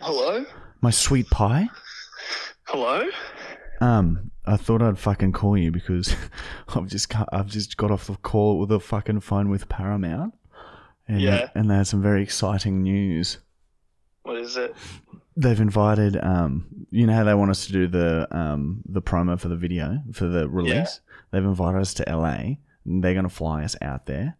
Hello? My sweet pie. Hello? Um, I thought I'd fucking call you because I've just got, I've just got off the call with the fucking phone with Paramount, and Yeah. and they had some very exciting news. What is it? They've invited, um, you know how they want us to do the um the promo for the video for the release. They've invited us to LA. And they're going to fly us out there,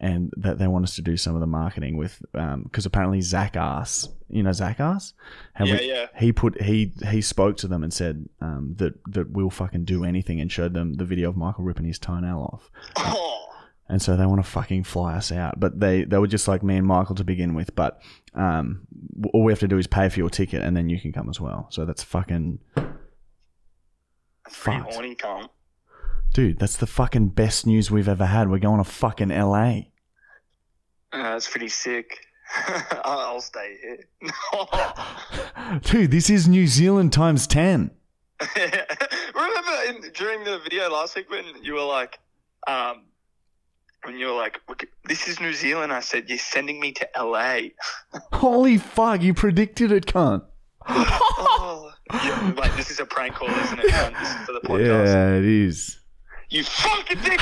and that they want us to do some of the marketing with um because apparently Zach Ass, you know Zach Ass, Yeah, we- yeah. he put he he spoke to them and said um that that we'll fucking do anything and showed them the video of Michael ripping his toenail off. Oh, And so they want to fucking fly us out. But they, they were just like me and Michael to begin with. But um, all we have to do is pay for your ticket and then you can come as well. So that's fucking. Fucked. horny, cunt. Dude, that's the fucking best news we've ever had. We're going to fucking LA. Uh, that's pretty sick. I'll I'll stay here. Dude, this is New Zealand times 10. Remember in, during the video last week when you were like, um, when you were like, "This is New Zealand," I said, "You're sending me to LA." Holy fuck, you predicted it, cunt. oh, yeah, like this is a prank call, isn't it? cunt? This is for the podcast. Yeah, it is. You fucking dick! You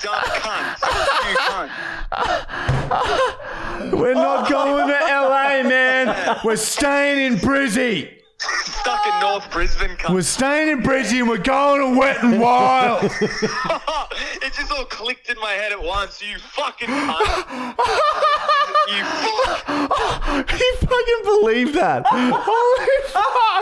dumb cunt! You cunt! We're not going to LA, man. We're staying in Brizzy. Stuck in North Brisbane, cunt. We're staying in Brizzy and we're going to Wet and Wild. it just all clicked in my head at once. You fucking cunt! you fuck! he believed that.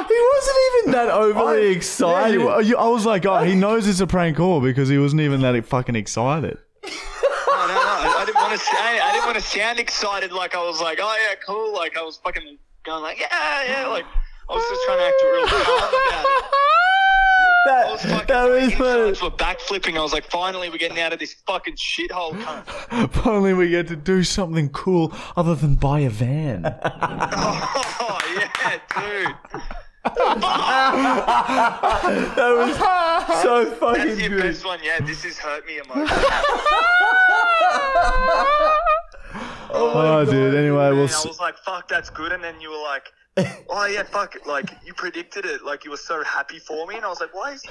He wasn't even that overly Yeah, excited. you- you- I was like, oh, he knows it's a prank call because he wasn't even that fucking excited. No, no, no. I, I didn't want to say. I didn't want to sound excited. Like I was like, oh yeah, cool. Like I was fucking going like, yeah, yeah. Like I was just trying to act real calm about it. I was that, was funny. were backflipping. I was like, finally, we're getting out of this fucking shithole, cunt. Finally, we get to do something cool other than buy a van. Oh yeah, dude. That was so fucking That's your good. best one. Yeah, this has hurt me emotionally. oh, dude. Anyway, we'll. I was like, fuck, that's good. And then you were like, oh, yeah, fuck. It. Like, you predicted it. Like, you were so happy for me. And I was like, why is he?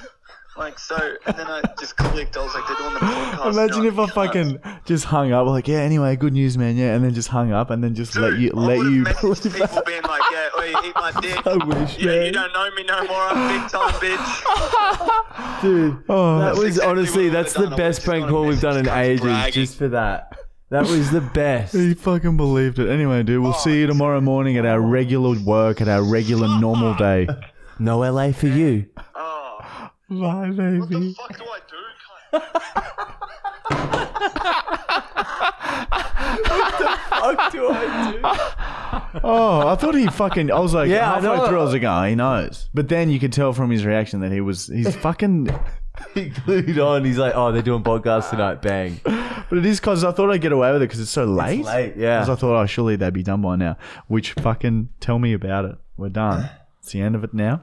Like, so. And then I just clicked. I was like, they're doing the podcast. Imagine if I fucking just hung up, like, yeah, anyway, good news, man, yeah, and then just hung up and then just let you, I let you. messaged people being like, yeah, oh, oi, eat my dick. I wish, yeah, man. you don't know me no more. I'm big time, bitch. Dude, Oh, that was exactly honestly, that's the best prank call we've done in ages bragging. just for that. That was the best. he fucking believed it. Anyway, dude, we'll see you tomorrow morning at our regular work, at our regular normal day. No LA for you. Oh, Bye, what the fuck do I do? What the fuck do I do? Oh, I thought he fucking. I was like, Yeah, I halfway know. through, I was like, oh, he knows. But then you could tell from his reaction that he was, he's fucking. He glued on. He's like, oh, they're doing podcasts tonight. Bang. But it is because I thought I'd get away with it because it's so late. late, yeah. Because I thought, oh, surely they'd be done by now. Which fucking tell me about it. We're done. It's the end of it now.